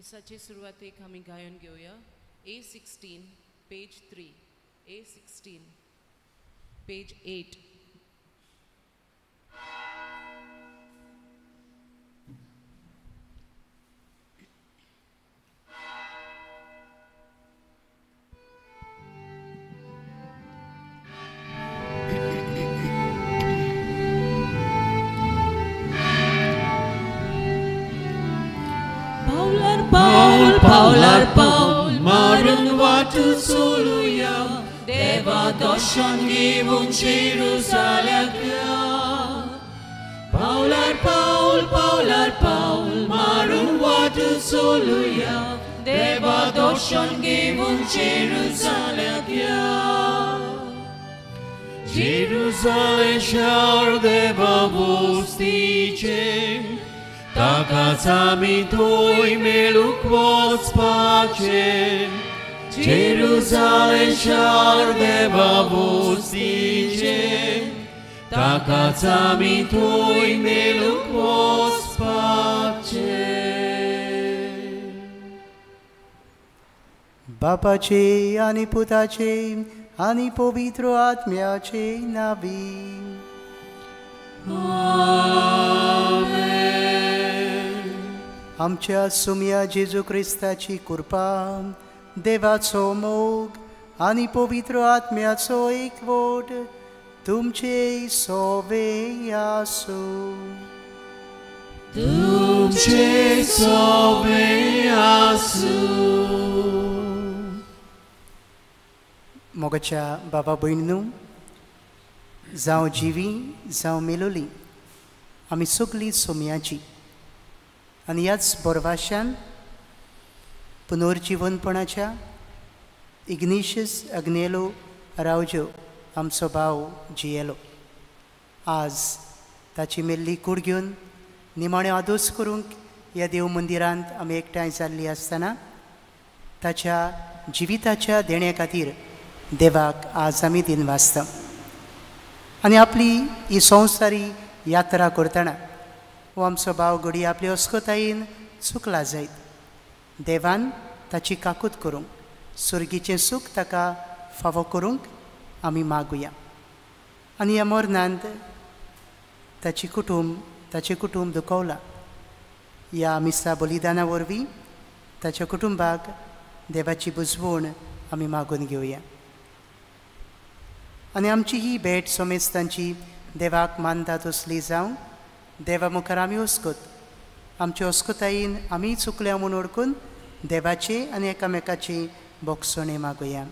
मिसाची सुरवात एक आम्ही गायन घेऊया. A sixteen page three A sixteen page eight Paul, Paular, Paul, Marun mărânvatul suluia, Deva doșon gibun și rusalea grea. Paular, Paul, Paular, Paul, Marun mărânvatul suluia, Deva doșon gibun și rusalea grea. Jeruzalem, șar de babustice, Так отцамитуй милук вот спаче, Jeruzalem și-ar de babustige, Так отцамитуй милук вот спаче. Bapa cei, ani puta cei, ani povitru atmea cei navi. Amen. आमच्या सुम्या जेजू क्रिस्ताची कृपा देवाचो मोग आणि पवित्र आत्म्याचो एकवट तुमचे सोवे आसो तुमचे सोबे आसू मोगाच्या बाबा भयणीनू जावं जिवी जावं मेलोली. आमी सगलीं सोमयाची आनी ह्याच बोरवाशान पुनर्जिवनपणाच्या इग्निशियस अग्नेलो रावजो आमचो भाव जियेलो. आज ताची मेल्ली कूड घेवन निमाणे आदोस करूंक ह्या देव मंदिरांत आमी एकठांय जाल्लीं आसतना ताच्या जिविताच्या देण्या खातीर देवाक आज आमी दिन वाचता आनी आपली ही संवसारी यात्रा करतना हो आमचो भाव घडी आपले अस्कोतायेन चुकला जायत. देवान ताची काकूत करूंक सुर्गीचें सूख ताका फावो करूंक आमी मागुया. आनी ह्या मरणांत ताची कुटूंब ताचें कुटूंब दुखवलां. ह्या मिसा बलिदाना वरवीं ताच्या कुटुंबाक देवाची बुजवण आमी मागून घेवया आनी आमची ही भेट सोमेस्तांची देवाक मानतात असली जावं देवा मुखार आमी वस्कोत आमचे वस्कोतायेन आमी चुकल्या म्हूण ओळखून देवाचे आनी एकामेकाची बोगसणे मागुया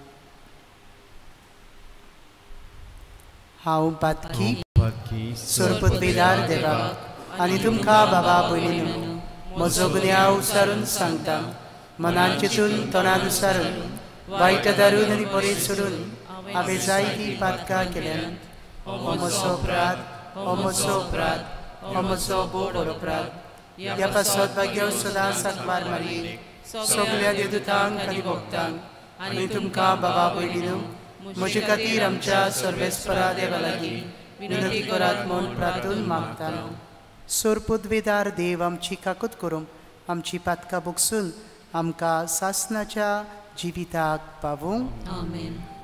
हांव बातकी सोरपतवेदार देवाक आनी तुमकां बाबा भयणीनो म्हजो गुन्यांव उसारून सांगता मनान चिंतून तोंडान उसारून वायट दारून आनी बरें सोडून हांवें जायतीं पातकां केल्यात हो म्हजो अपराध हो म्हजो अपराध हो म्हजो बोड अपराध ह्या पासत भाग्य सदां साकवार मारी सगळ्या देवदूतांक आनी भक्तांक आनी तुमकां बाबा भयणीनो म्हजे खातीर आमच्या सर्वेस्परा देवा लागीं विनंती करात म्हूण प्रार्थून मागतालो सोरपुद्वेदार देव आमची काकूत करूंक आमची पातकां बुकसून आमकां सासनाच्या जिविताक पावूंक Amen.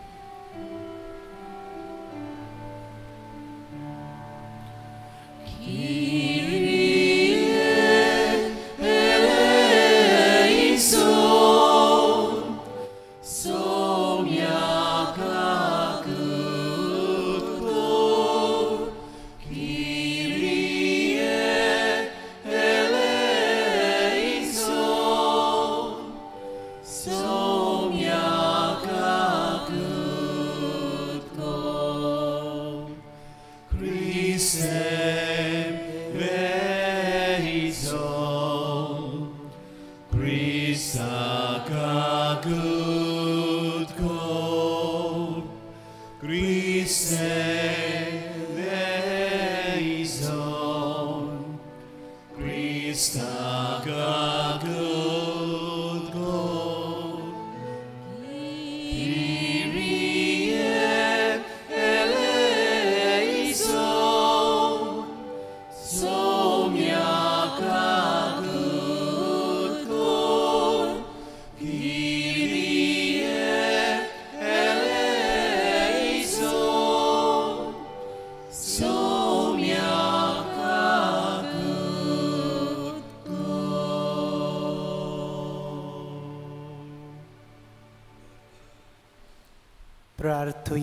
Here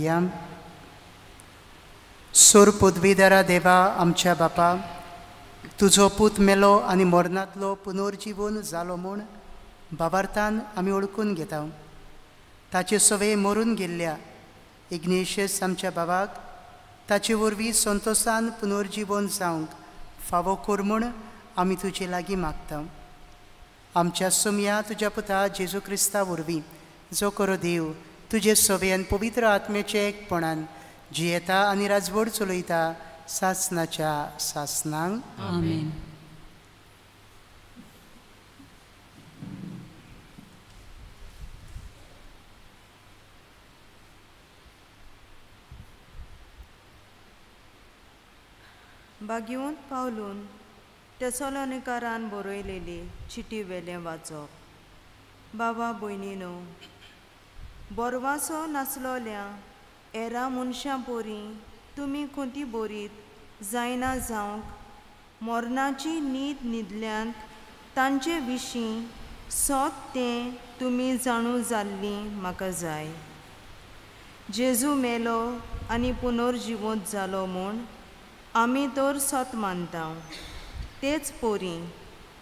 प्रार्थुया सोर पदवीधरा देवा आमच्या बापा तुजो पूत मेलो आनी मरणांतलो पुनर्जीवन जालो म्हूण बाबार्थान आमी ओळखून घेता ताचे सवय मरून गेल्ल्या इग्नेशियस आमच्या बाबाक ताचे वरवीं संतोशान पुनर्जीवन जावंक फावो कर म्हूण आमी तुजे लागीं मागता आमच्या सुमया तुज्या पुता जेजू क्रिस्ता वरवीं जो करो देव तुजे सवेन पवित्र आत्म्याचे एकपणान जियेता आनी राजवड चलयता सासनाच्या सासनांक Amen. बागेवन पावलून टेसोलोनिकारान बरयलेली चिटी वेलें वाचप बाबा भयणीनो बोरवासो नासलोल्या एरा मनशां पोरी तुमी कोणती बोरीत जायना जावंक मोरणाची न्हीद न्हिदल्यांत तांचे विशीं सोत तें तुमी जाणू जाल्लीं म्हाका जाय. जेजू मेलो आनी पुनर्जिवोत जालो म्हूण आमी तर सत मानता तेच पोरी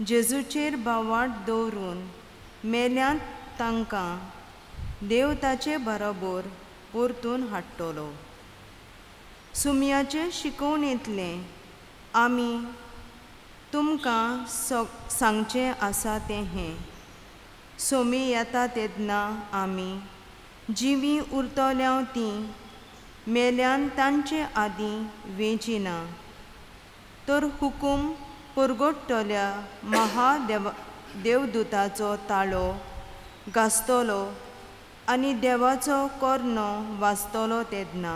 जेजूचेर बावाट दवरून मेल्यांत तांकां देव ताचे बरोबर परतून हाडटलो. सुमयाचे येतलें आमी तुमकां सग सांगचें आसा तें हें. सोमी येता तेदना आमी. जिवीं उरतल्या तीं मेल्यान तांचे आदीं वेंची ना तर हुकूम परगोडटल्या महादेव देवदूताचो ताळो घासतलो आनी देवाचो कर्ण वाचतलो तेदना.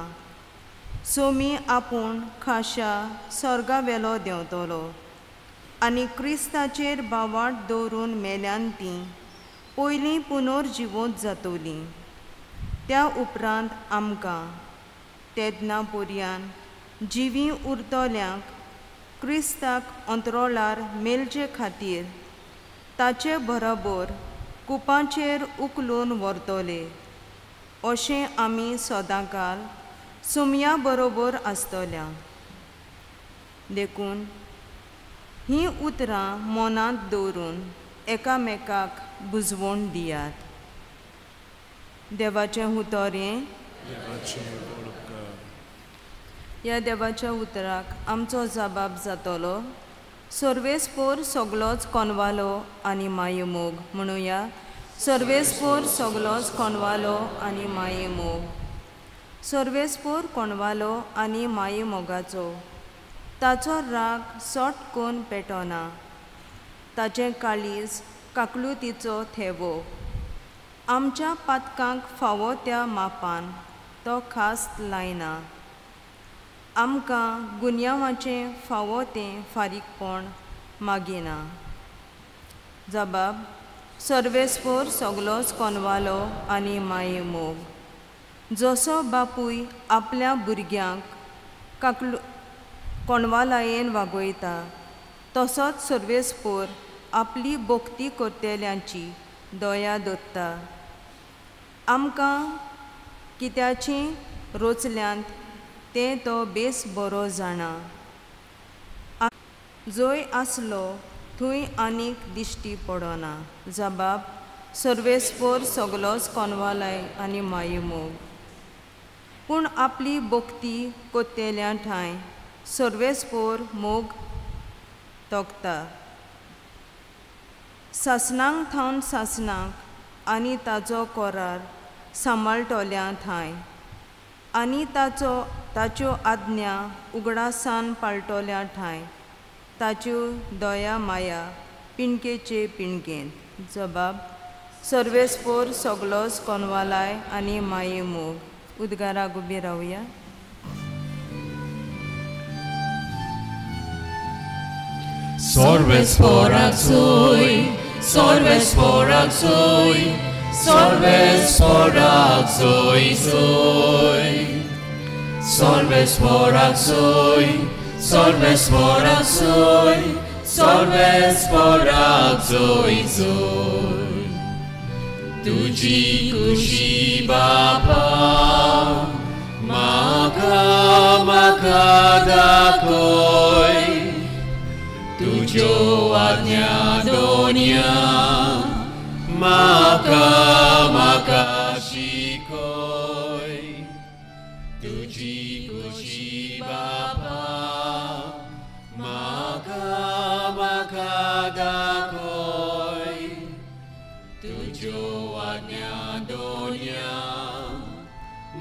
सोमी आपूण खाशा स्वर्गावेलो देंवतलो. आनी क्रिस्ताचेर बावाट दवरून मेल्यान तीं पयलीं पुनर्जिवोत जातलीं. त्या उपरांत आमकां तेदना पर्यान जिवीं उरतल्यांक क्रिस्ताक अंतरोळार मेलचे खातीर ताचे बरोबर कुपांचेर उखलून व्हरतले. अशें आमी सदांकाल सुमया बरोबर आसतल्या. देखून हीं उतरां मनांत दवरून एकामेकाक बुजवण दियात. देवाचें उतरें? ह्या देवाच्या उतराक आमचो जबाब जातलो? सर्वेस्पोर सगलोच कोनवालो आनी माये मोग म्हणुया. सर्वेस्पोर सगलोच कोनवालो आनी माये मोग. सर्वेस्पोर कोणवालो आनी माये मोगाचो. ताचो राग सोट कोण पेटोना? ताचें काळीज काकलुतीचो थेवो. आमच्या पातकांक फावो त्या मापान तो खास लायना. आमकां गुन्यांवाचें फावो तें फारीकपण मागिना. जबाब सर्वेस्पोर सगलोच कोनवालो आनी माये मोग. जसो बापूय आपल्या भुरग्यांक काकलू कोणवालायेन वागयता तसोच सर्वेस्पोर आपली भोक्ती करतेल्यांची दोया दोत्ता आमकां कित्याची रोचल्यांत तें तो बेस बरो जाणा. जंय आसलो थंय आनीक दिश्टी पडना. जबाब सर्वेस्पोर सगलोच कोनवालाय आनी मायेमोग पूण आपली भोक्ती कोत्तेल्या ठांय सर्वेस्पोर मोग तोगता. सासनांक थावन सासनांक आनी ताचो कोरार सांबाळटोल्या थांय आनी ताचो ताच्यो आज्ञा उगडासान पाळटोल्या ठांय. ताच्यो दया माया पिणकेचे पिणकेन जबाब सर्वेस्पोर सगलोच कोनवालाय आनी माये मोग. उदगाराक उबी रावया Sorves poraxoi, sorves poraxoi, Solves vorax hoy, solves vorax hoy, solves vorax hoy soy. Tuji kushi bapa, maka maka dakoi. Tujo agnya donia, maka maka shi. cada koi tujuh hanya dunia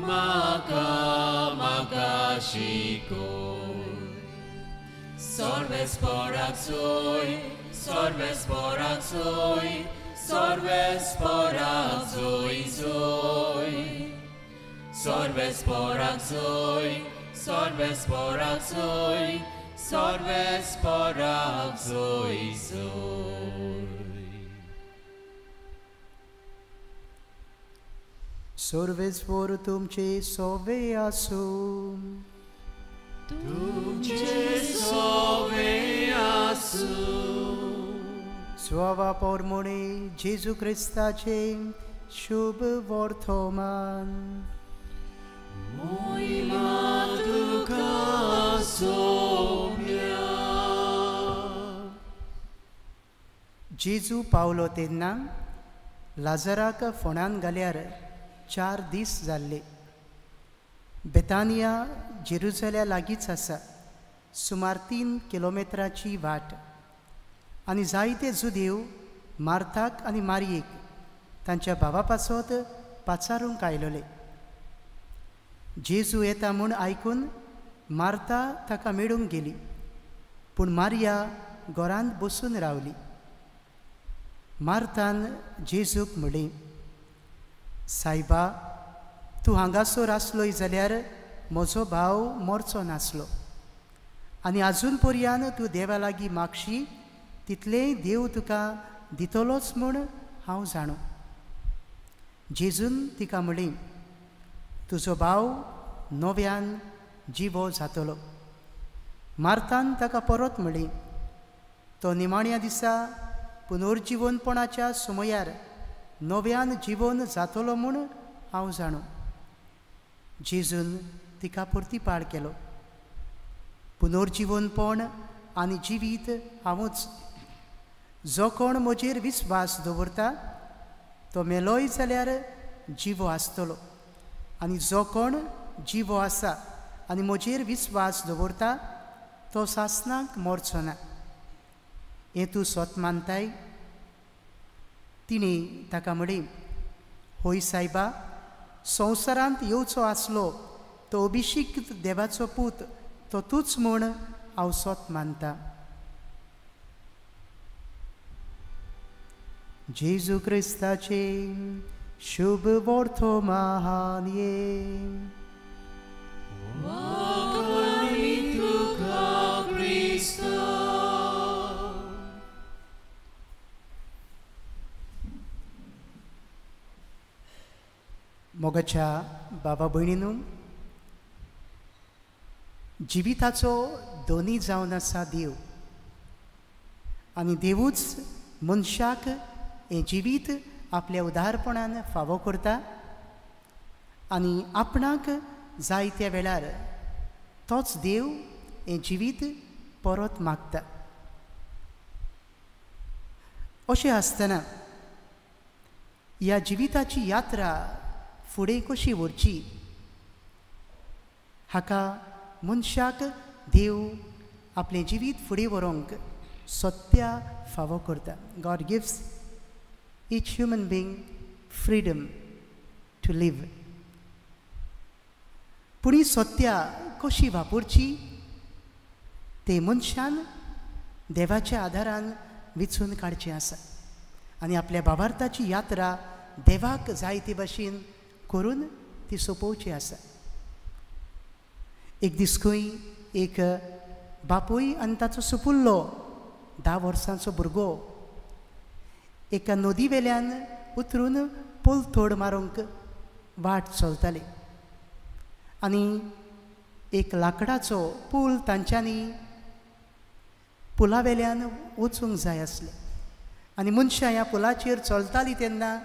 maka makashiko sorbes por axoi sorbes por axoi sorbes por axoi zoi. Sorbes por axoi sorbes por axoi sorbesc paradsul Iisus. Sorvezi portum ce sove asum. Tum ce sove asum. Suava pormone Jesu Christa ce shub vortoman. Moi matuca sum. जेजू पावलो तेन्ना लाजराक फोंडान घाल्यार चार दीस जाल्ले. बेतानिया जेरुजल्या लागींच आसा सुमार तीन किलोमिटराची वाट. आनी जायते जुदेव मार्थाक आनी मारयेक तांच्या भावा पासत पाचारूंक आयलोले जेजू येता म्हूण आयकून मार्ता ताका मेळूंक गेली पूण मारिया घरांत बसून रावली. मार्तान जेजूक म्हणलें सायबा तूं हांगासर आसलोय जाल्यार म्हजो भाव मरचो नासलो. आनी आजून पर्यान तूं देवा लागीं मागशी तितलेंय देव तुका दितलोच म्हूण हांव जाणो. जेजून तिका म्हणलें तुजो भाव नव्यान जिवो जातलो. मार्तान ताका परत म्हणलें तो निमाण्या दिसा पुनर्जिवनपणाच्या सुमयार नव्यान जिवन जातलो म्हूण हांव जाणू. जेजून तिका परतीपाड केलो. पुनर्जिवनपण आनी जिवीत हांवूच. जो कोण म्हजेर विस्वास दवरता तो मेलोय जाल्यार जिवो आसतलो. आनी जो कोण जिवो आसा आनी म्हजेर विस्वास दवरता तो सासनाक मरचो ना. हें तूं स्वत मानताय? तिणें ताका म्हणी होय सायबा संवसारांत येवचो आसलो तो अभिशिक्त देवाचो पूत तो तूंच म्हूण हांव स्वत मानता. जेजू क्रिस्ताचे शुभ वर्थो महान ये. मोगाच्या बाबा भयणीनू जिविताचो दोनी जावन आसा देव. आनी देवूच मनशाक हें जिवीत आपल्या उदारपणान फावो करता आनी आपणाक जाय त्या वेळार तोच देव हें जिवीत परत मागता. अशें आसतना ह्या जिविताची यात्रा फुडें कशी व्हरची हाका मनशाक देव आपलें जिवीत फुडें व्हरोंक सत्या फावो करता. God gives each human being freedom to live. पूण ही सत्या कशी वापरची? ते मनशान देवाच्या आदारान विचून काडचें आसा. आनी आपल्या भावार्थाची यात्रा देवाक जाय ते भाशेन करून ती सोंपोवची आसा एक दीस खंय एक बापूय आनी ताचो सुपुल्लो धा वर्सांचो भुरगो एका नदी वेल्यान उतरून पोल थोड मारूंक वाट चलताले आनी एक लांकडाचो पूल तांच्यांनी पुला वेल्यान वचूंक जाय आसलें आनी मनशां ह्या पुलाचेर चलतालीं तेन्ना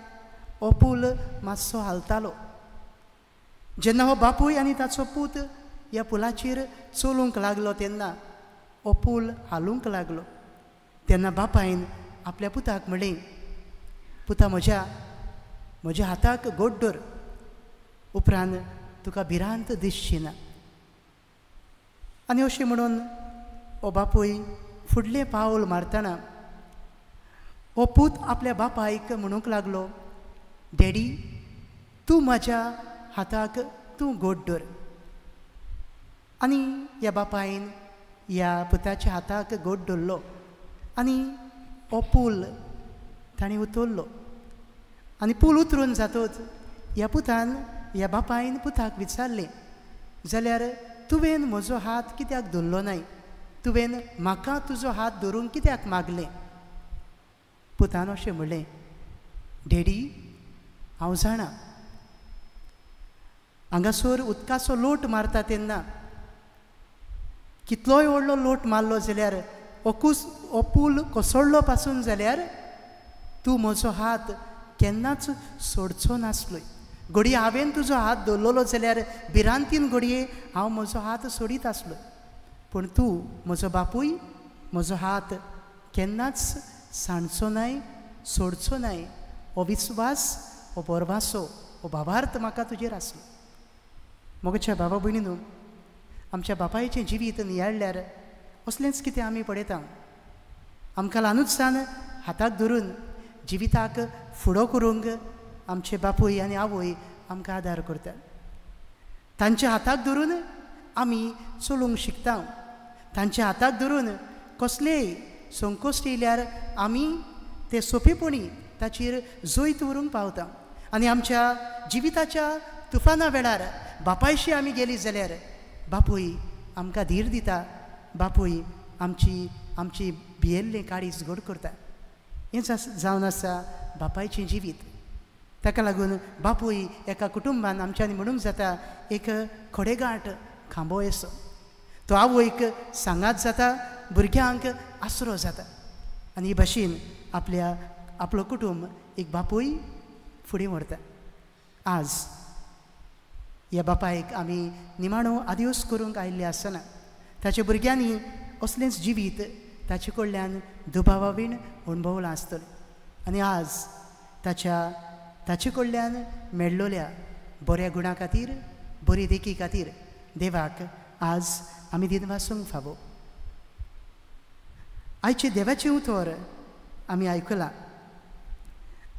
हो पूल मातसो हालतालो जेन्ना हो बापूय आनी ताचो पूत ह्या पुलाचेर चलूंक लागलो तेन्ना हो पूल हालूंक लागलो तेन्ना बापायन आपल्या पुताक म्हणलें पुता म्हज्या म्हज्या हाताक गोड्डोर उपरांत तुका भिरांत दिसची ना आनी अशें म्हणून हो बापूय फुडलें पावल मारतना हो पूत आपल्या बापायक म्हणूंक लागलो डॅडी तूं म्हज्या हाताक तूं घोट धर आनी ह्या बापायन ह्या पुताच्या हाताक गोट दवरलो आनी हो पूल ताणें उतरलो. आनी पूल उतरून जातोच ह्या पुतान ह्या बापायन पुताक विचारलें जाल्यार तुवें म्हजो हात कित्याक धरलो नाय तुवें म्हाका तुजो हात धरून कित्याक मागलें? पुतान अशें म्हणलें डॅडी हांव जाणा हांगासर उदकाचो लोट मारता तेन्ना. कितलोय व्हडलो लोट मारलो जाल्यार ओकूस हो पूल कोसळ्ळो पासून जाल्यार तूं म्हजो हात केन्नाच सोडचो नासलोय. घडये हांवें तुजो हात दवरलेलो जाल्यार भिरांतीन घडये हांव म्हजो हात सोडीत आसलो पूण तूं म्हजो बापूय म्हजो हात केन्नाच सांडचो नाय सोडचो नाय हो विस्वास हो बोरवासो हो भावार्थ म्हाका तुजेर आसलो. मोगच्या बाबा भयणीनू आमच्या बापायचें जिवीत नियाळ्ळ्यार असलेंच कितें आमी पळयता आमकां ल्हानूच सावन हाताक धरून जिविताक फुडो करूंक आमचे बापूय आनी आवय आमकां आदार करता. तांच्या हाताक धरून आमी चलूंक शिकता. तांच्या हाताक धरून कसलेय संकोश्ट येयल्यार आमी ते सोंपेपणी ताचेर जैत व्हरूंक पावता. आनी आमच्या जिविताच्या तुफाना वेळार बापायशी आमी गेलीं जाल्यार बापूय आमकां धीर दिता बापूय आमची आमची भियेल्लें काळीज घोड करता. हेंच जावन आसा बापायचें जिवीत. ताका लागून बापूय एका कुटुंबान आमच्यांनी म्हणूंक जाता एक खोडेगांठ खांबो येसो. तो आवयक सांगात जाता भुरग्यांक आसरो जाता. आनी हे भाशेन आपल्या आपलो कुटूंब एक बापूय फुडें व्हरता आज ह्या बापायक आमी निमाणो आदिवस करूंक आयिल्ले आसतना ताच्या भुरग्यांनी असलेंच जिवीत ताचे कडल्यान दुबावावीण अणभवलां आसतलें. आनी आज ताच्या ताचे कडल्यान मेळ्ळोल्या बऱ्या गुणा खातीर बरी देखी खातीर देवाक आज आमी दिनवासूंक फावो. आयचे देवाचें उतर आमी आयकलां.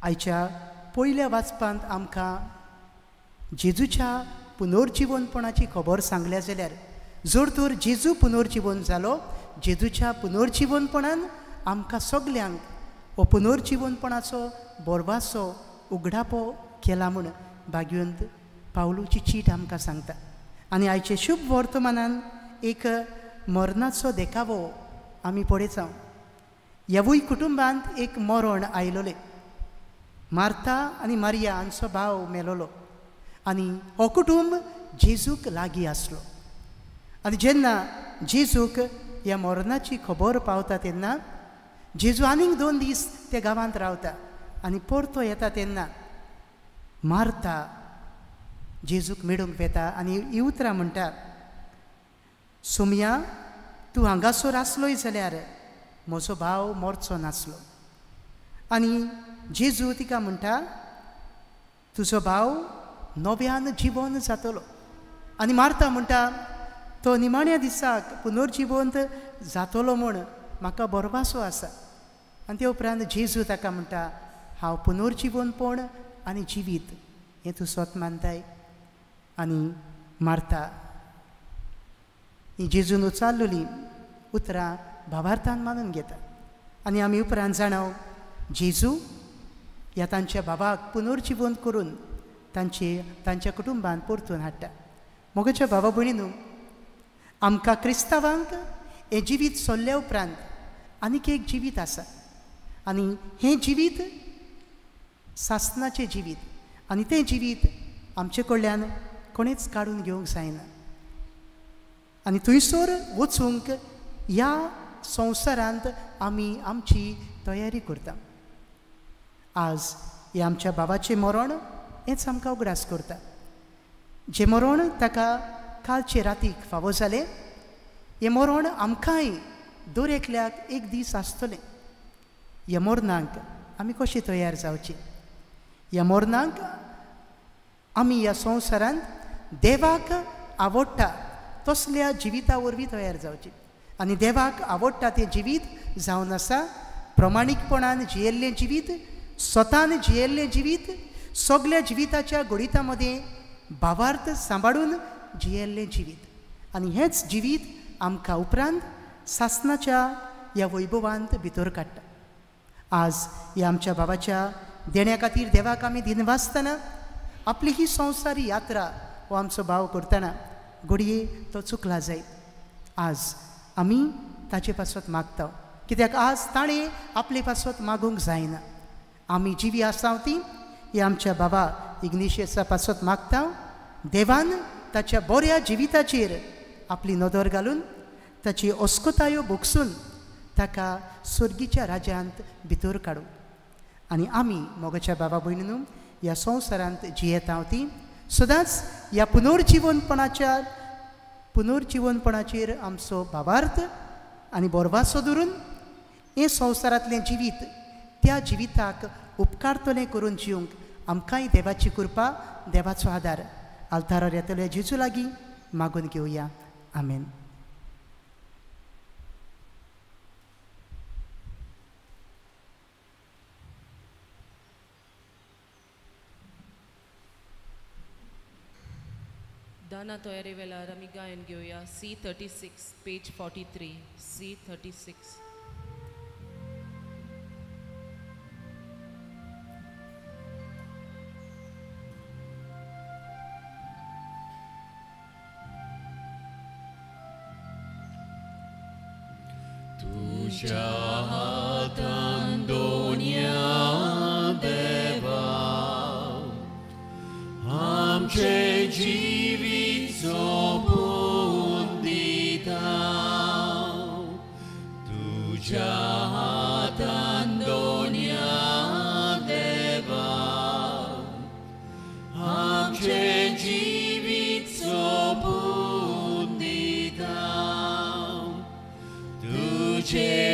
आयच्या पयल्या वाचपांत आमकां जेजूच्या पुनर्जिवनपणाची खबर सांगल्या जाल्यार जर तर जेजू पुनर्जिवन जालो जेजूच्या पुनर्जिवनपणान आमकां सगल्यांक हो पुनर्जिवनपणाचो बोरवासो उगडापो केला म्हूण भाग्यवंत पावलूची चीट आमकां सांगता. आनी आयचे शुभ वर्तमानान एक मरणाचो देखावो आमी पळयता ह्यावूय कुटुंबांत एक मरण आयलोलें. मार्ता आनी मारिया हांचो भाव मेलोलो आनी हो कुटूंब जेजूक लागीं आसलो आनी जेन्ना जेजूक ह्या मरणाची खबर पावता तेन्ना जेजू आनीक दोन दीस त्या गांवांत रावता आनी परतो येता तेन्ना मारता जेजूक मेळूंक वेता आनी ही उतरां म्हणटा सुमया तूं हांगासर आसलोय जाल्यार म्हजो भाव मरचो नासलो. आनी जेजू तिका म्हणटा तुजो भाव नव्यान जिवन जातलो. आनी मारता म्हणटा तो निमाण्या दिसाक पुनर्जिवंत जातलो म्हूण म्हाका बरवासो आसा. आनी ते उपरांत जेजू ताका म्हणटा हांव पुनर्जिवनपण आनी जिवीत हें तूं स्वत मानताय. आनी मारता ही जेजून उचारलेली उतरां भावार्थान मानून घेता. आनी आमी उपरांत जाणव जेजू ह्या तांच्या बाबाक पुनर्जिवन करून तांचे तांच्या कुटुंबान परतून हाडटा. मोगाच्या बाबा भयणीनू आमकां क्रिस्तांवांक हें जिवीत सोल्ल्या उपरांत आनीक एक जिवीत आसा. आनी हें जिवीत सासनाचें जिवीत आनी तें जिवीत आमचे कडल्यान कोणेच काडून घेवंक जायना. आनी थंयसर वचूंक ह्या संवसारांत आमी आमची तयारी करता. आज हे आमच्या बाबाचें मरण हेंच आमकां उगडास करता. जें मरण ताका कालचे रातीक फावो जालें हें मरण आमकांय दर एकल्याक एक दीस आसतलें. ह्या मरणांक आमी कशें तयार जावची? ह्या मरणांक आमी ह्या संवसारांत देवाक आवडटा तसल्या जिविता वरवीं तयार जावची. आनी देवाक आवडटा तें जिवीत जावन आसा प्रमाणीकपणान जियेल्लें जिवीत स्वतान जियेल्लें जिवीत सगल्या जिविताच्या गणिता भावार्थ सांबाळून जियेल्लें जिवीत. आनी हेंच जिवीत आमकां उपरांत सासनाच्या ह्या वैभवांत भितर काडटा आज ह्या आमच्या बाबाच्या देण्या खातीर देवाक आमी दिनवासतना आपली ही संवसारी यात्रा हो आमचो भाव करतना घडये तो चुकला जायत आज आमी ताचे पासत मागता कित्याक आज ताणें आपले पासत मागूंक जायना. आमी जिवी आसा ती. ही आमच्या बाबा इग्निशियसा पासत मागता देवान ताच्या बऱ्या जिविताचेर आपली नदर घालून ताची ओस्कोतायो भोगसून ताका सर्गीच्या राज्यांत भितर काडूं आनी आमी मोगाच्या बाबा भयणीनू ह्या संवसारांत जियेता ती. सदांच ह्या पुनर्जिवनपणाच्या पुनर्जिवनपणाचेर आमचो भावार्थ आनी बोरवासो धरून हे संवसारांतलें जिवीत त्या जिविताक उपकारतले करून जिवंक आमकांय देवाची कृपा देवाचो आदार आल्तारार येतले जिजू लागीं मागून घेवया आमेन दाना तयारी वेळार आमी गायन घेवया C thirty six page forty three C thirty six तुझ्या हातान दोन्या देवा आमचे जिवीत Jesus.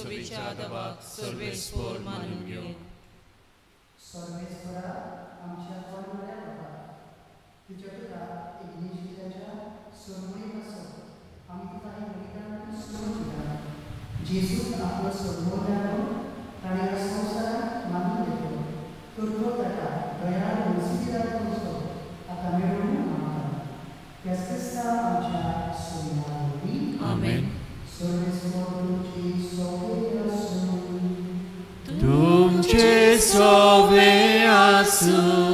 आखे पवित्र सभेच्या आदावाक सर्वे स्पोर मानून घेवन सर्वेस्परा आमच्या परमल्या बाबा। तुझ्या पिता इग्निशियाच्या सोमय आसो आमी तुका हे बलिदान सुरू दिला। जेजून आपलो सोमो जालो ताणे ह्या संवसाराक मानून घेतलो तर तो ताका दयाळ मसिदार तुजो आतां मेळून मागता ह्याच क्रिस्ता आमच्या सोयमावली आमेन। सर्वेस्पर तुमची सोय आसूं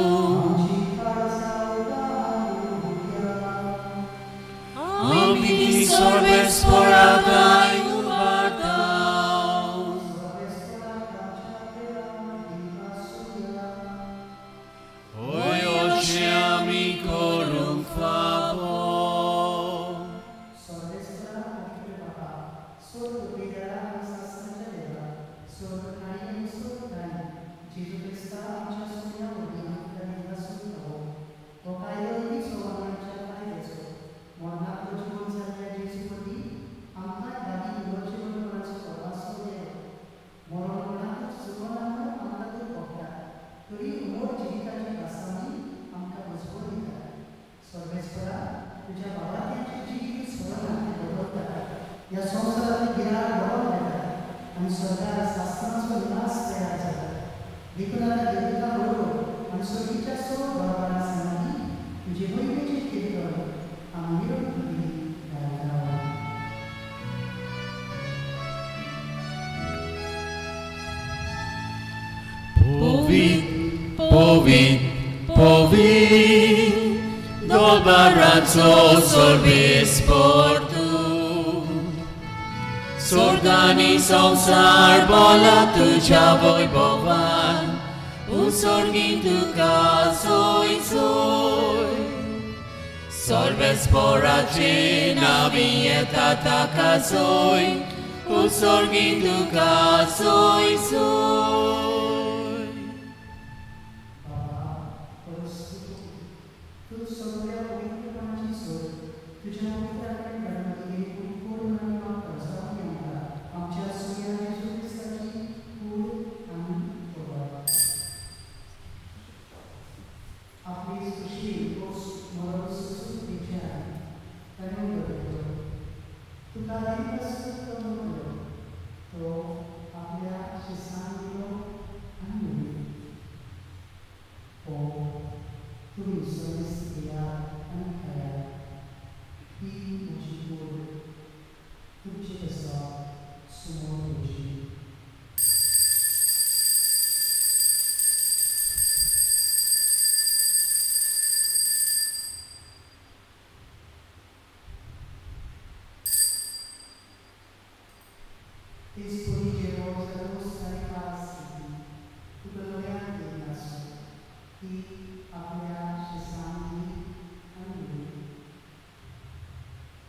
Dekorada Devleta Boro, Anusopita So Bhavana Samadhi, Jehoyve Chetkevro, Amiro Bhidi Dharadawa. Povi, povi, povi, dobaraco sorbis portu. Sorgani samsar bola tuja vojbova. Osorgintuk azo itsui Solbes por allí na mieta taka zoi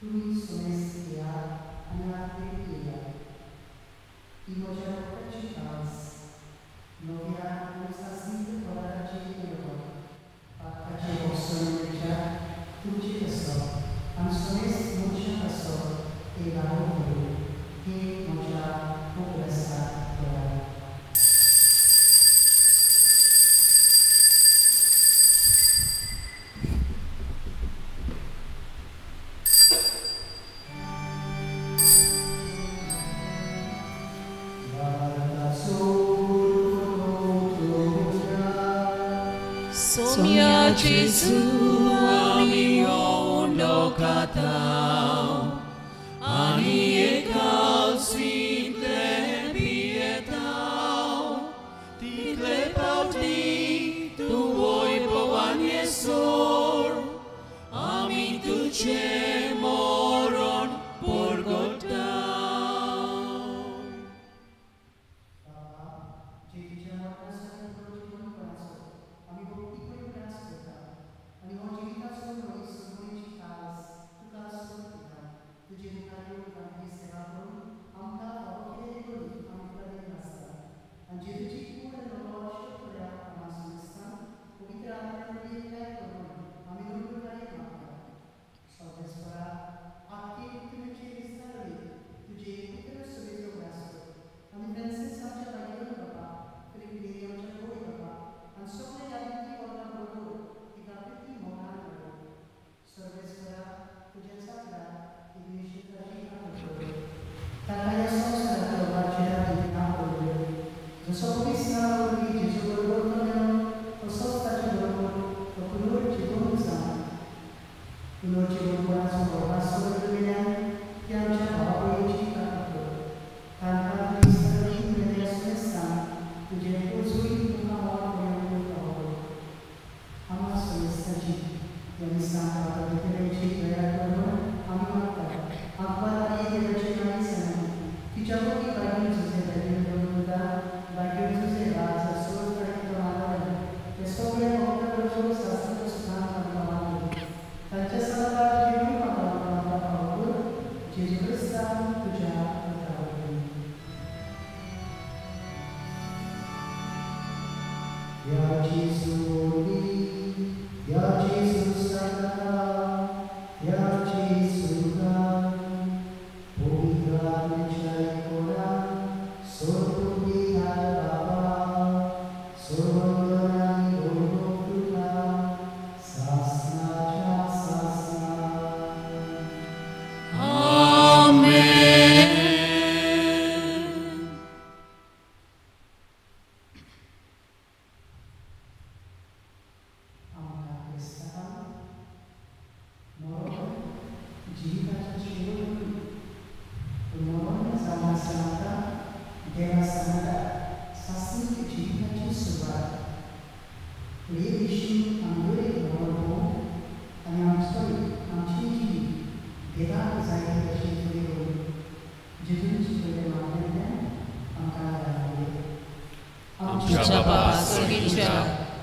Cristo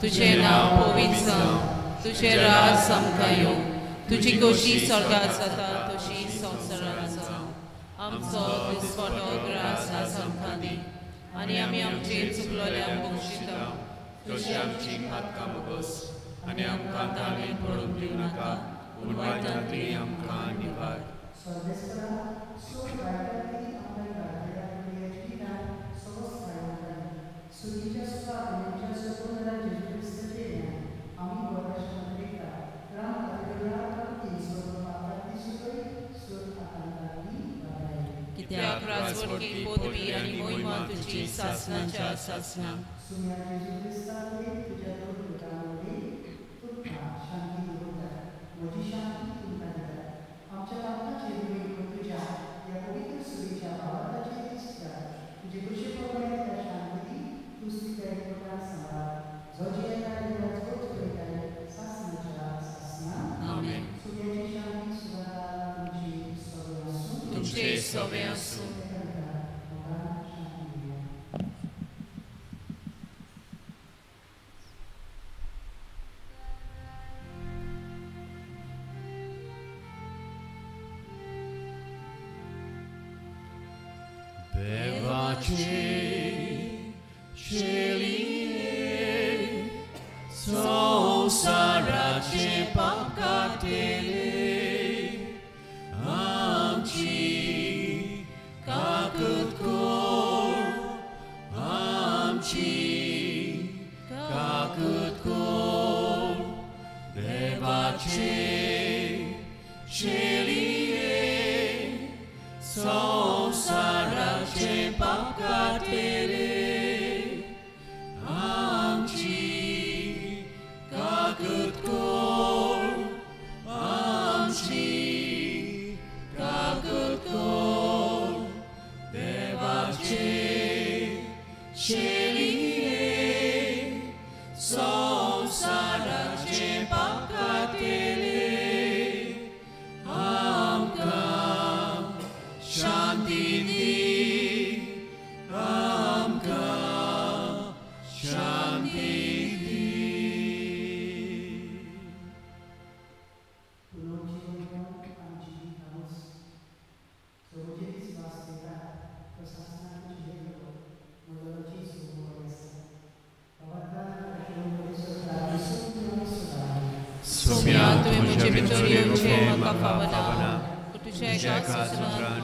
तुझे नाव पोविंद तुझे राज समकायो तुझी गोष्टी स्वर्गाचा स्वर्गे पोदवी Amém. Amém. Sumyat Puja Vicharya Rupema Bhava Bhavana Vijaya Kasatra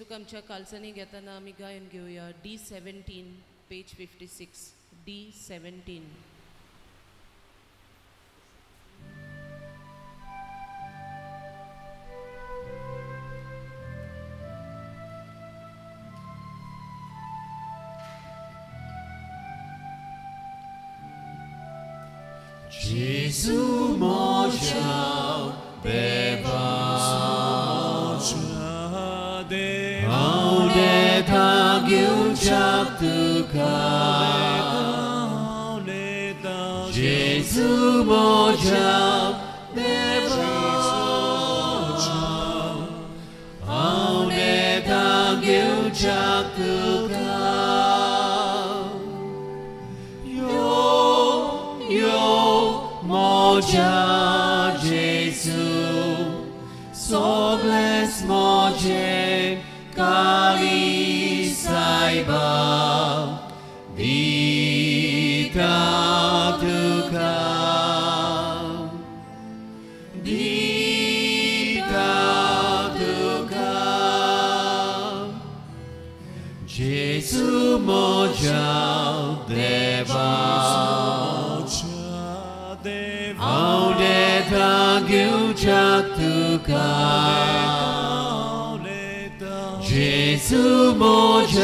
Facebook आमच्या कालसांनी घेताना आमी गायन घेवया D seventeen page fifty six D seventeen Jatuka Jésus mon Dieu,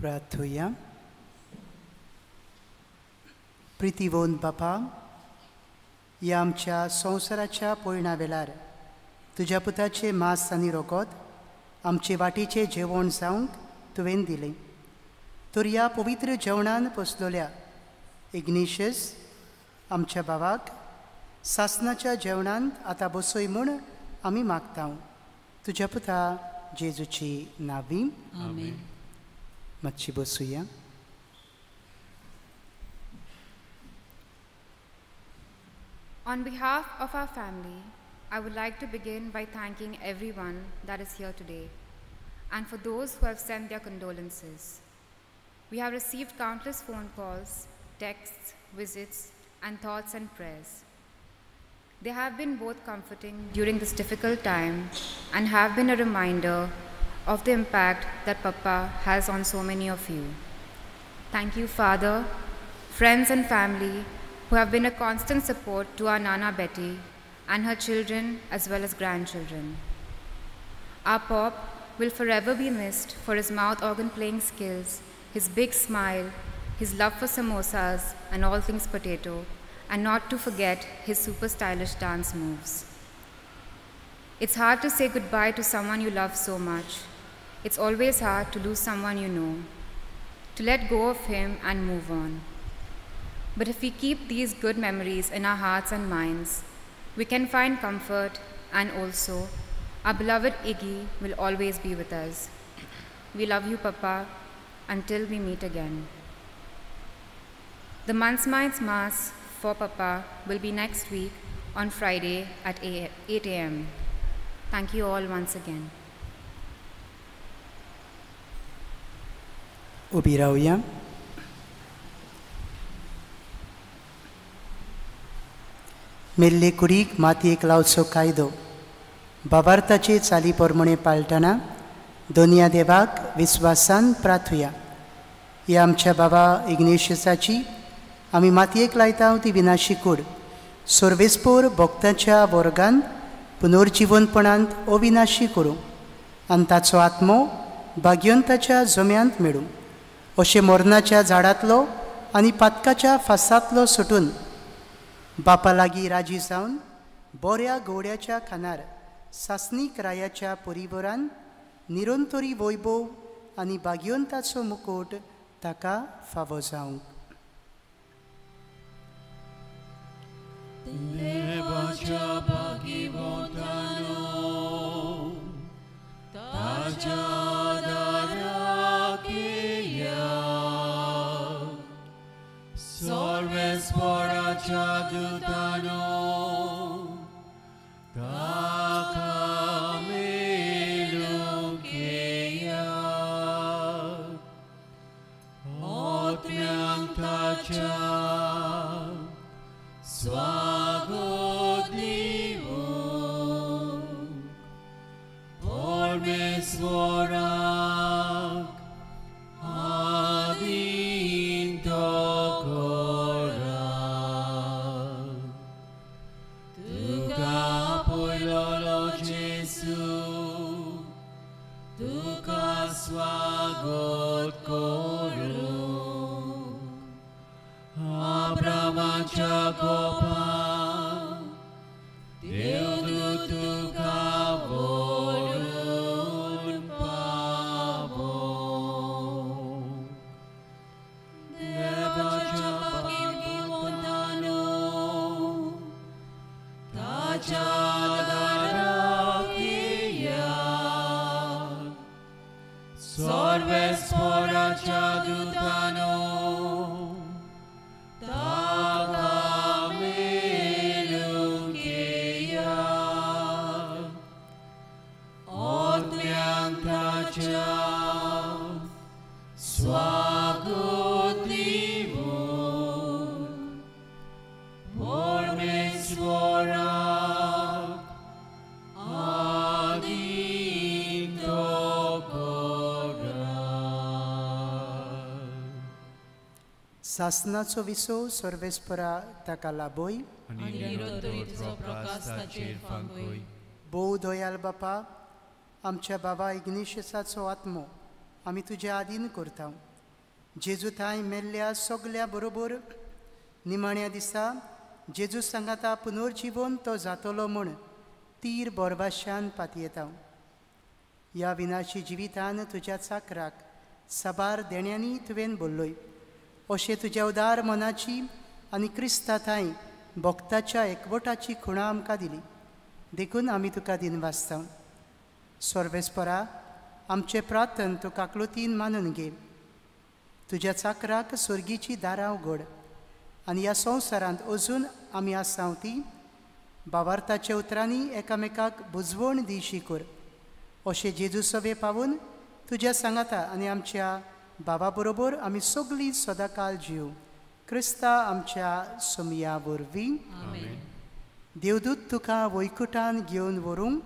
प्रार्थुया. प्रितीवोन बापा ह्या आमच्या संवसाराच्या पयणा वेळार तुज्या पुताचे मास आनी रोगोत आमचे वाटीचे जेवण जावंक तुवें दिलें. तर ह्या पवित्र जेवणान पोसलोल्या इग्निशियस आमच्या भावाक सासनाच्या जेवणांत आतां बसय म्हूण आमी मागता तुज्या पुता जेजूची नावी. 마치보수야 On behalf of our family, I would like to begin by thanking everyone that is here today and for those who have sent their condolences. We have received countless phone calls, texts, visits, and thoughts and prayers. They have been both comforting during this difficult time and have been a reminder of the impact that Papa has on so many of you. Thank you, Father, friends, and family who have been a constant support to our Nana Betty and her children as well as grandchildren. Our Pop will forever be missed for his mouth organ playing skills, his big smile, his love for samosas and all things potato, and not to forget his super stylish dance moves. It's hard to say goodbye to someone you love so much. It's always hard to lose someone you know, to let go of him and move on. But if we keep these good memories in our hearts and minds, we can find comfort and also our beloved Iggy will always be with us. We love you, Papa, until we meet again. The Month's Minds Mass for Papa will be next week on Friday at 8 a.m. Thank you all once again. उबी रावया मेल्ले कुडीक मातयेक लावचो कायदो. बाबार्थाचे चाली पोरमणे पाळटना दोनिया देवाक विस्वासान प्रार्थुया. ह्या आमच्या बाबा इग्नेशियसाची आमी मातयेक लायता ती विनाशी कूड. सोर्वेस्पोर भक्ताच्या वर्गान पुनर्जिवनपणांत अविनाशी करूं. आनी ताचो आत्मो भाग्यवंताच्या जम्यांत मेळूं अशें मोरनाच्या झाडांतलो आनी पातकाच्या फासांतलो सुटून बापा लागीं राजी जावन बऱ्या गोड्याच्या खानार सासनीक रायाच्या परिवरान निरंतरी वैभव आनी भाग्यवंताचो मुकोट ताका फावो जावंक देवाच्या बागी ताच्या Aquella Sorves pora chadutano Takamelukeya Otmyang tacha Swagodlivo Ormes vora स्वागत करू Abramaच्या कोपा देवदूत सासनाचो विसो सर्वेस्परा ताका लाबोय आनी निरंतरी तुजो प्रकाश ताचेर फांकय भोव दयाल बापा आमच्या बाबा इग्निशियसाचो आत्मो आमी तुज्या आदीन करता जेजू थंय मेल्ल्या सगल्या बरोबर निमाण्या दिसा जेजू सांगाता पुनर्जिवन तो जातलो म्हूण तीर बोरबाशान पातयेता ह्या विनाशी जिवितान तुज्या चाकराक साबार देण्यांनी तुवें बोल्लोय अशें तुज्या उदार मनाची आनी क्रिस्ताताय भक्ताच्या एकवटाची खुणां आमकां दिली. देखून आमी तुका दिन सर्वेस्परा आमचें प्रार्थन तुका काकलुतीन मानून घे. तुज्या चाकराक स्वर्गीची दारां उघड आनी ह्या संवसारांत अजून आमी आसांव ती भावार्थाच्या उतरांनी एकामेकाक बुजवण दी कर अशें जेजू सवे पावून तुज्या सांगाता आनी आमच्या बाबा बरोबर आमी सगळीं सदांकाल जिव क्रिस्ता आमच्या सुमया वरवीं देवदूत तुका वैकुटान घेवन व्हरूंक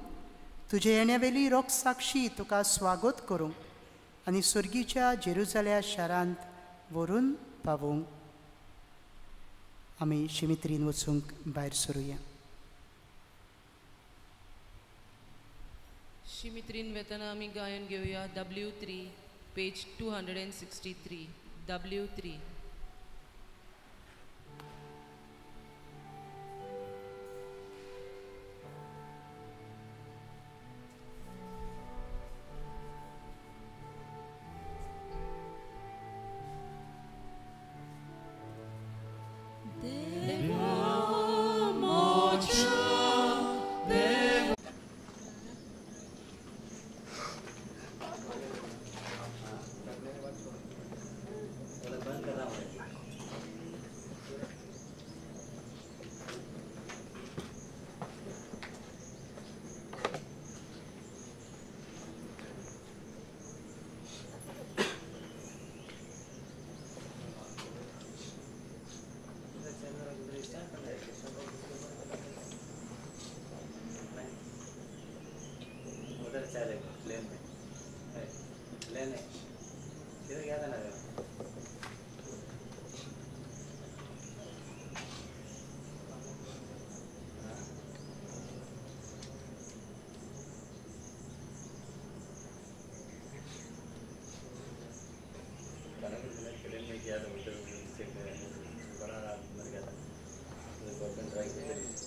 तुजे येण्यावेली रोख साक्षी तुका स्वागत करूंक आनी स्वर्गीच्या जेरुजाल्या शारांत व्हरून पावोवंक आमी शिमित्रीन वचूंक भायर सरुया. शिमित्रीन वेतना आमी गायन घेवया डब्ल्यू थ्री page 263, W3. गया था उधर से बड़ा रात मर गया था गवर्नमेंट ड्राइव इधर ही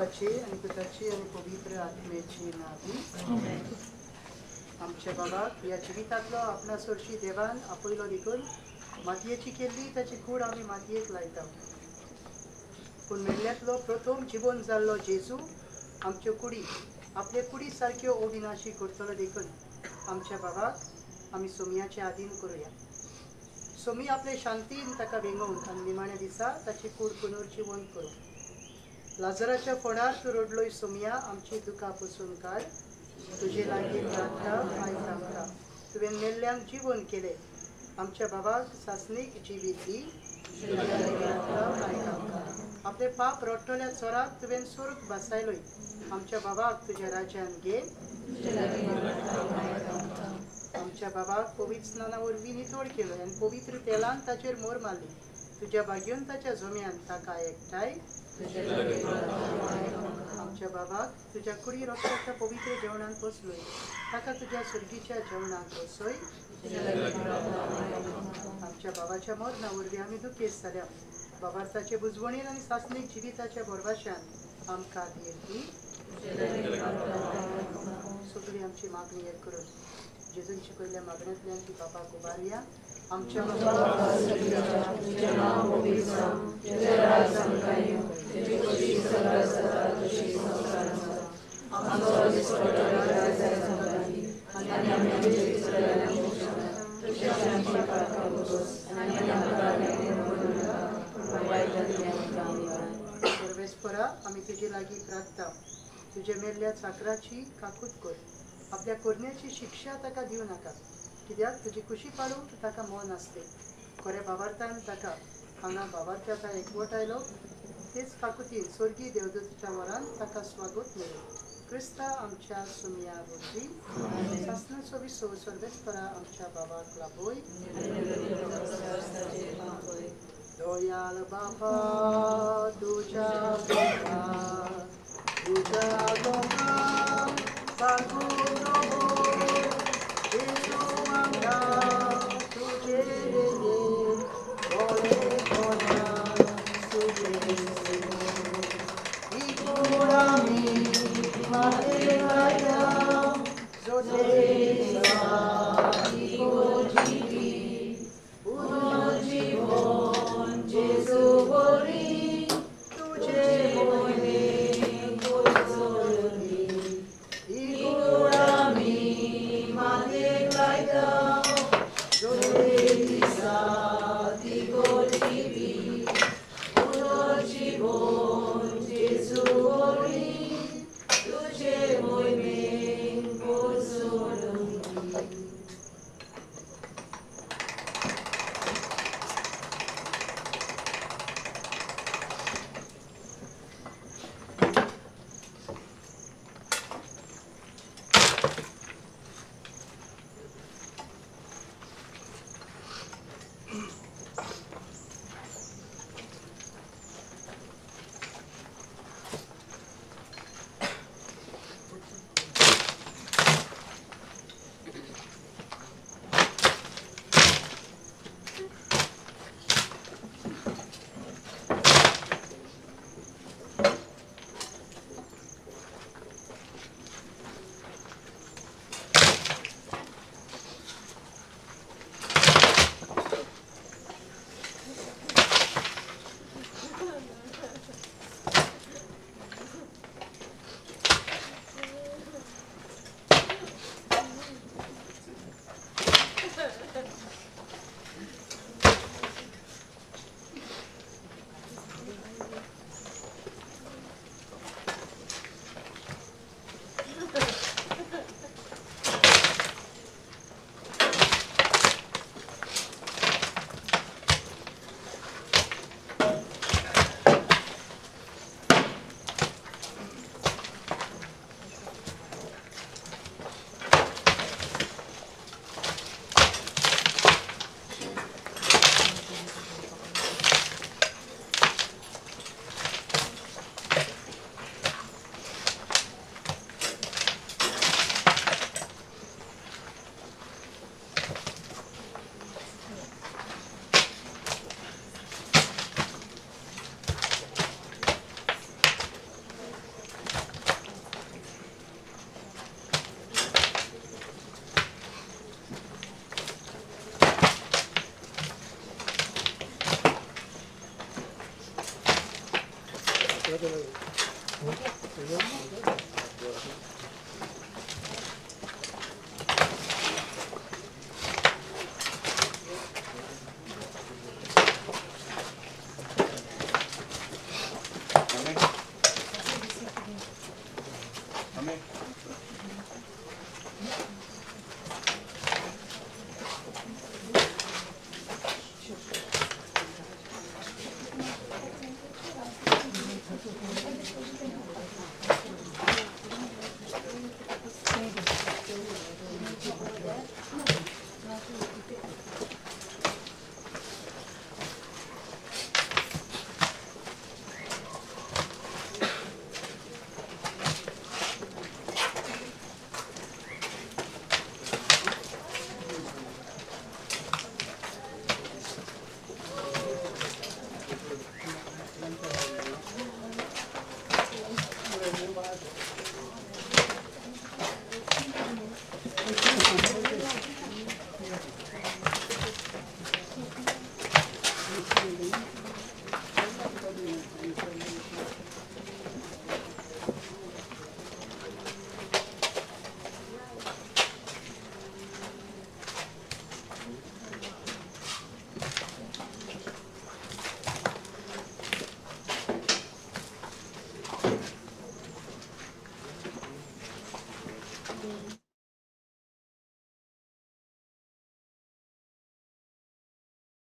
बापाची आणि पुताची आणि पवित्र आत्मेची नावी. आमच्या बाबाक या जिवितांतलो आपणा सोडशी देवान आपयलो देखून मातयेची केल्ली ताची कूड आमी मातयेक लायता. पूण मेल्ल्यांतलो प्रथम जिवन जाल्लो जेजू आमच्यो कुडी आपले कुडी सारक्यो अविनाशी करतलो देखून आमच्या बाबाक आमी सोमयाचे आधीन करुया. सोमी आपले शांतीन ताका वेंगोवन आनी निमाण्या दिसा ताची कूड पुनर्जीवन करूं. लाजराच्या फोंडार रोडलोय रडलोय आमची दुकां पसून काड तुजे लागीं प्रार्थना आयज आमकां तुवें मेल्ल्यांक जिवन केलें. आमच्या बाबाक सासणीक जिवीत दी आपले पाप रोडटोल्या चोराक तुवें सुर्ग बसायलोय. आमच्या बाबाक तुज्या राज्यान घे. आमच्या बाबाक पवित्र स्नाना वरवीं नितोड केलो आनी पवित्र तेलान ताचेर मोर मारली. तुज्या बागेवन ताच्या जम्यान ताका एकठांय आमच्या बाबाक तुज्या कुडी रोखड्याच्या पवित्र जेवणान बसलोय ताका तुज्या सुर्गीच्या जेवणाक बसय आमच्या बाबाच्या मरना वरवीं आमी दुखेस्त जाल्या बाबार्थाचे बुजवणीन आनी सासणीक जिविताच्या बोरबाशान आमकां धीर दी सगळी आमची मागणी एक करून जेजून शिकयल्या मागण्यांतल्यान ती बाबाक उबारया आमच्या सर्वेस्परा आमी तुजे लागीं प्रार्थना तुजे मेल्ल्या साखराची काकूत कर. आपल्या करण्याची शिक्षा ताका दिवं नाका? कित्याक तुजी कुशी पाडूंक ताका मन आसले खऱ्या बाबार्थान ताका हांगा बाबार्थ्याचा एकवट आयलो तेच काकुती स्वर्गीय देवदत्ताच्या वरान ताका स्वागत मेळ्ळें क्रिस्ता आमच्या सुमिया वरवीं शास्त्र सोबी सो सर्वेस्परा आमच्या बाबाक लाभोय. दोयाल बाबा तुझ्या बेटा तुझ्या सांगू आमच्या तुझे